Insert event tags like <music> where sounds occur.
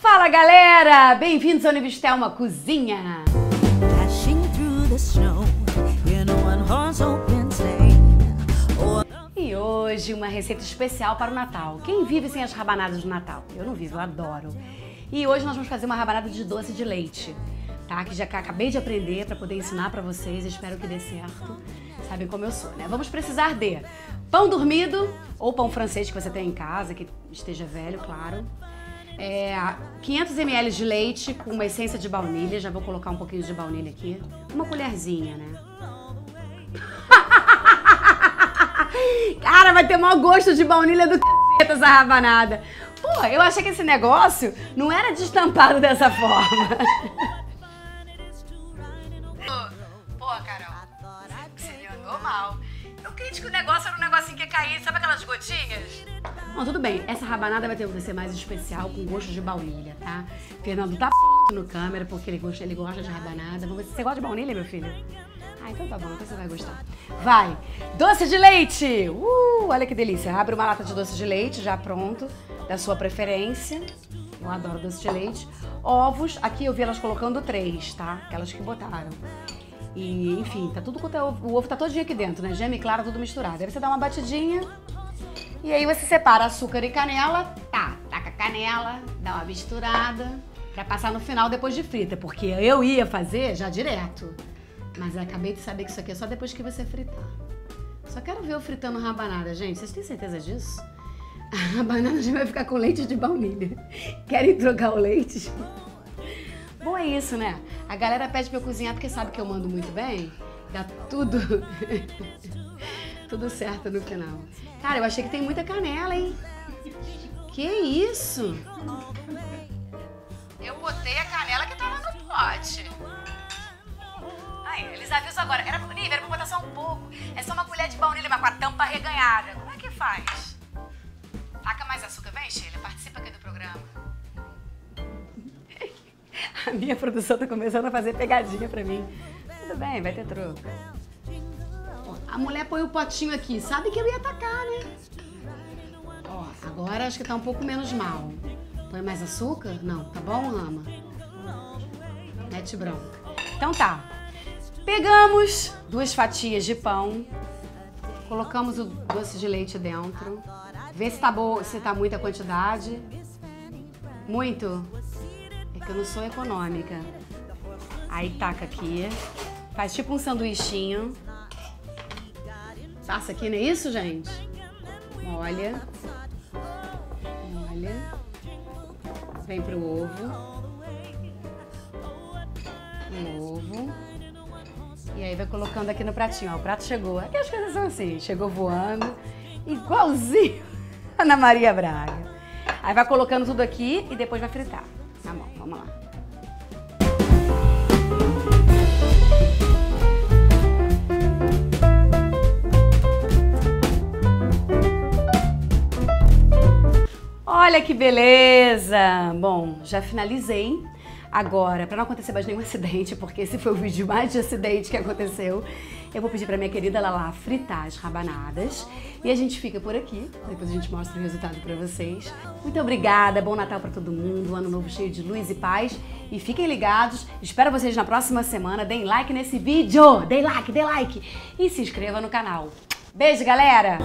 Fala galera, bem-vindos ao Nivistelma Cozinha. Dashing through the snow in a one-horse open sleigh. Oh, E hoje uma receita especial para o Natal. Quem vive sem as rabanadas do Natal? Eu não vivo, eu adoro. E hoje nós vamos fazer uma rabanada de doce de leite, tá? Que já acabei de aprender para poder ensinar para vocês. Espero que dê certo. Sabem como eu sou, né? Vamos precisar de pão dormido ou pão francês que você tem em casa, que esteja velho, claro. É, 500 ml de leite com uma essência de baunilha. Já vou colocar um pouquinho de baunilha aqui. Uma colherzinha, né? <laughs> Cara, vai ter mau gosto de baunilha do c... essa rabanada. Pô, eu achei que esse negócio não era destampado dessa <laughs> forma. Pô, Carol, você me andou mal. Eu crente que o negócio era um negocinho que ia cair, sabe aquelas gotinhas? Bom, tudo bem, essa rabanada vai ter que ser mais especial, com gosto de baunilha, tá? Fernando tá p... no câmera porque ele gosta, ele gosta de rabanada. Você gosta de baunilha, meu filho? Ah, então tá bom, então você vai gostar. Vai! Doce de leite! Uh, olha que delícia. Abre uma lata de doce de leite já pronto, da sua preferência. Eu adoro doce de leite. Ovos, aqui eu vi elas colocando três, tá? Aquelas que botaram. E, enfim, tá tudo quanto é ovo. O ovo tá todinho aqui dentro, né? Gema e clara, tudo misturado. Aí você dá uma batidinha. E aí você separa açúcar e canela. Tá, taca canela, dá uma misturada. Pra passar no final depois de frita. Porque eu ia fazer já direto. Mas acabei de saber que isso aqui é só depois que você fritar. Só quero ver eu fritando rabanada, gente. Vocês têm certeza disso? <laughs> A rabanada já vai ficar com leite de baunilha. Querem trocar o leite? É isso, né? A galera pede pra eu cozinhar porque sabe que eu mando muito bem. Dá tudo. <laughs> tudo certo no final. Cara, eu achei que tem muita canela, hein? Que isso? Eu botei a canela que tava no pote. Aí, eles avisam agora. Era, Nívia, era pra botar só um pouco. É só uma colher de baunilha, mas com a tampa reganhada. Como é que faz? Minha produção tá começando a fazer pegadinha pra mim. Tudo bem, vai ter troco. A mulher põe o potinho aqui. Sabe que eu ia tacar, né? Ó, agora acho que tá um pouco menos mal. Põe mais açúcar? Não, tá bom, ama? Mete bronca. Então tá. Pegamos duas fatias de pão. Colocamos o doce de leite dentro. Vê se tá, boa, se tá muita quantidade. Muito? É eu não sou econômica. Aí taca aqui. Faz tipo um sanduichinho. Passa aqui, não é isso, gente? Olha. Olha. Vem pro ovo. Um ovo. E aí vai colocando aqui no pratinho. Ó, o prato chegou. Aqui as coisas são assim. Chegou voando. Igualzinho <laughs> Ana Maria Braga. Aí vai colocando tudo aqui e depois vai fritar. Vamos lá. Olha que beleza! Bom, já finalizei. Agora, para não acontecer mais nenhum <laughs> acidente, porque esse foi o vídeo mais de acidente que aconteceu, eu vou pedir para minha querida Lala fritar as rabanadas. E a gente fica por aqui, depois a gente mostra o resultado para vocês. Muito obrigada, bom Natal para todo mundo, um ano novo cheio de luz e paz. E fiquem ligados, espero vocês na próxima semana. Deem like nesse vídeo, dê like, dê like e se inscreva no canal. Beijo, galera!